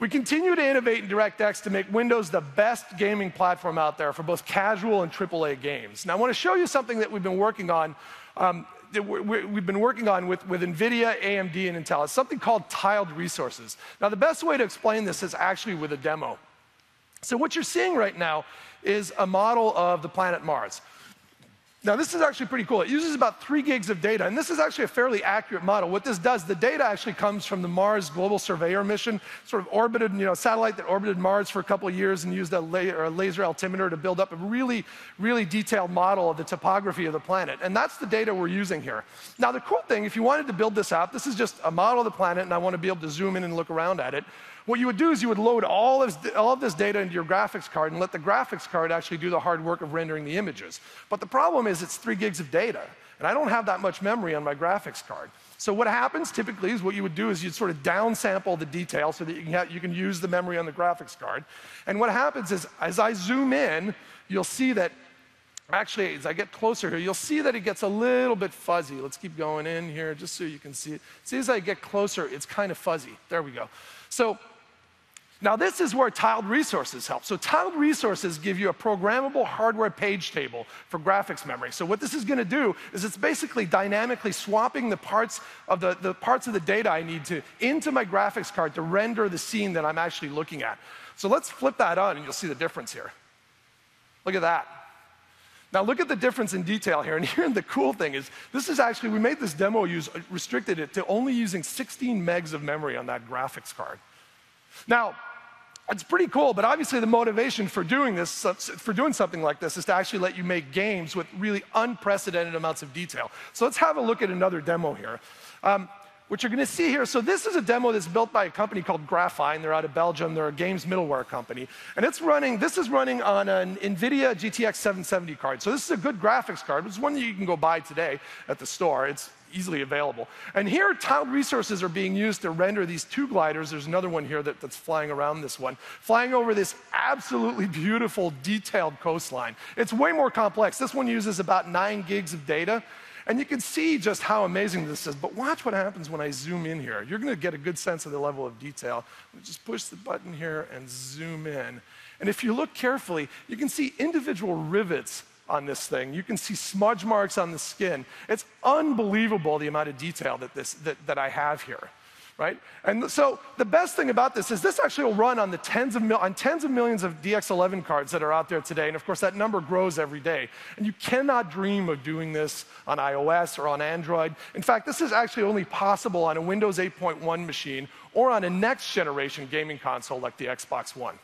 We continue to innovate in DirectX to make Windows the best gaming platform out there for both casual and AAA games. Now, I want to show you something that we've been working on. Um, we've been working on with, with NVIDIA, AMD, and Intel. It's something called tiled resources. Now, the best way to explain this is actually with a demo. So, what you're seeing right now is a model of the planet Mars. Now, this is actually pretty cool. It uses about three gigs of data, and this is actually a fairly accurate model. What this does, the data actually comes from the Mars Global Surveyor mission, sort of orbited, you know, satellite that orbited Mars for a couple of years and used a, la a laser altimeter to build up a really, really detailed model of the topography of the planet. And that's the data we're using here. Now, the cool thing, if you wanted to build this out, this is just a model of the planet, and I want to be able to zoom in and look around at it. What you would do is you would load all of, this, all of this data into your graphics card and let the graphics card actually do the hard work of rendering the images. But the problem is it's three gigs of data, and I don't have that much memory on my graphics card. So what happens typically is what you would do is you'd sort of downsample the detail so that you can, have, you can use the memory on the graphics card. And what happens is as I zoom in, you'll see that Actually, as I get closer here, you'll see that it gets a little bit fuzzy. Let's keep going in here just so you can see it. See, as I get closer, it's kind of fuzzy. There we go. So now, this is where tiled resources help. So, tiled resources give you a programmable hardware page table for graphics memory. So, what this is going to do is it's basically dynamically swapping the parts of the, the parts of the data I need to into my graphics card to render the scene that I'm actually looking at. So, let's flip that on and you'll see the difference here. Look at that. Now look at the difference in detail here. And here the cool thing is, this is actually, we made this demo use, restricted it to only using 16 megs of memory on that graphics card. Now, it's pretty cool, but obviously the motivation for doing this, for doing something like this, is to actually let you make games with really unprecedented amounts of detail. So let's have a look at another demo here. Um, what you're going to see here, so this is a demo that's built by a company called Graphine. They're out of Belgium. They're a games middleware company. And it's running, this is running on an NVIDIA GTX 770 card. So this is a good graphics card. It's one that you can go buy today at the store. It's easily available. And here, tiled resources are being used to render these two gliders. There's another one here that, that's flying around this one, flying over this absolutely beautiful, detailed coastline. It's way more complex. This one uses about nine gigs of data. And you can see just how amazing this is. But watch what happens when I zoom in here. You're going to get a good sense of the level of detail. Just push the button here and zoom in. And if you look carefully, you can see individual rivets on this thing. You can see smudge marks on the skin. It's unbelievable the amount of detail that, this, that, that I have here. Right? And so the best thing about this is this actually will run on the tens of mil- on tens of millions of DX11 cards that are out there today, and of course that number grows every day. And you cannot dream of doing this on iOS or on Android. In fact, this is actually only possible on a Windows 8.1 machine or on a next generation gaming console like the Xbox One.